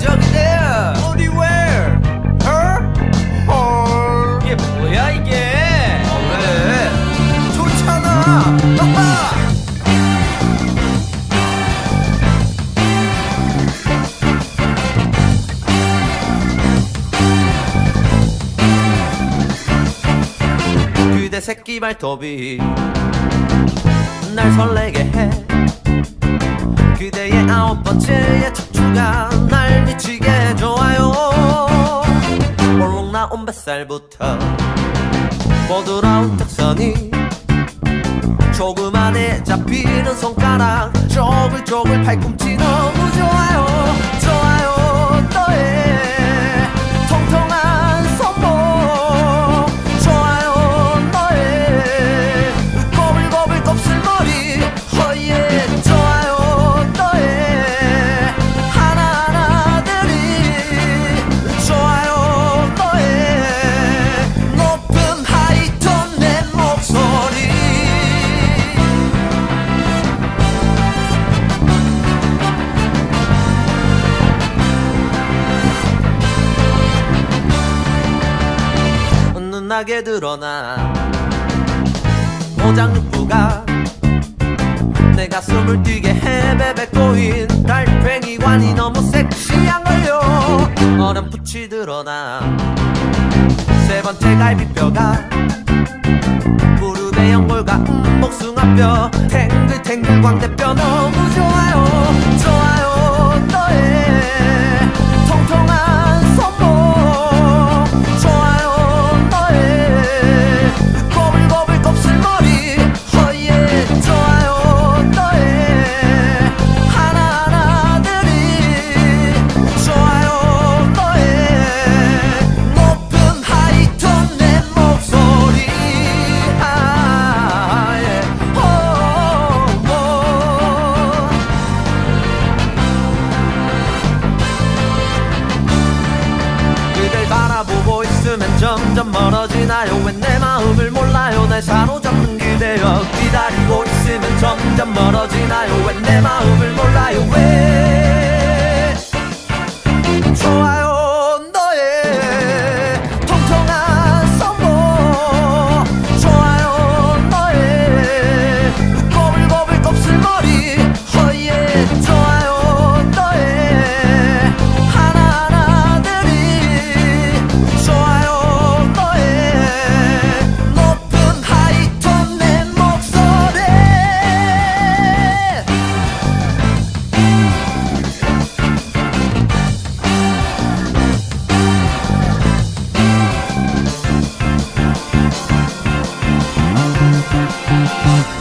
저기 there. 어디 where her. 헐 이게 뭐야 이게? 아왜? 좋잖아. 너봐 그대 새끼 발톱이 날 설레게 해. 그대의 아홉 번째의 첫 척추가 날 미치게 해줘요? 볼록 나온 뱃살부터 보드라운 턱선이 조그만해 잡히는 손가락 쪼글쪼글 팔꿈치 너무 좋아요 좋아요 눈나게 드러나. 오장육부가 내 가슴을 뛰게 해 베베 꼬인 달팽이관이 너무 섹시한 걸요. 어렴풋이 드러나. 세 번째 갈비뼈가 무릎의 연골과 음, 복숭아뼈 탱글탱글 광대뼈 너무 좋아 꼬불꼬불 곱슬머리 점점 멀어지나요? 왜 내 마음을 몰라요? 날 사로잡는 기대여 기다리고 있으면 점점 멀어지나요? 왜 내 마음을 몰라요? 왜? 좋아요 너의 통통한 선모 좋아요 너의 꼬불꼬불 곱슬머리. 허이 Bye.